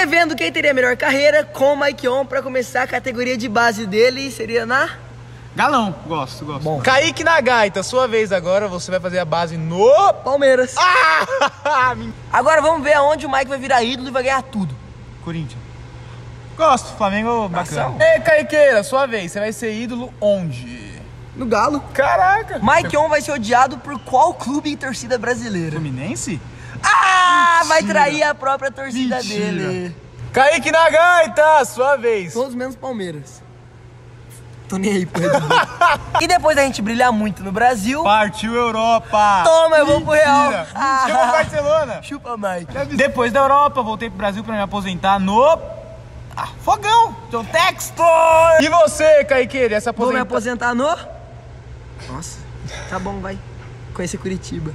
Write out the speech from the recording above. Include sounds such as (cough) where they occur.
Prevendo quem teria a melhor carreira com o Mike On pra começar a categoria de base dele, seria na... Galão, gosto, gosto. Bom. Kaique Nagaita, sua vez agora, você vai fazer a base no... Palmeiras. Ah! (laughs) Agora vamos ver aonde o Mike vai virar ídolo e vai ganhar tudo. Corinthians. Gosto, Flamengo bacana. Ei, Kaiqueira, sua vez, você vai ser ídolo onde? No Galo. Caraca! Mike On vai ser odiado por qual clube e torcida brasileira? Fluminense? Ah, vai trair a própria torcida Mentira. dele. Kaique Nagaita, sua vez. Todos menos Palmeiras. Tô nem aí Bull. (laughs) E depois da gente brilhar muito no Brasil, Partiu Europa! toma, eu vou pro Real. Ah. Chama o Barcelona! (laughs) Chupa, Mike. Depois da Europa, voltei pro Brasil pra me aposentar no. Ah, Fogão! John Textor! E você, Kaiqueira, essa Vou me aposenta... aposentar no... Nossa, tá bom, vai. Conhecer Curitiba.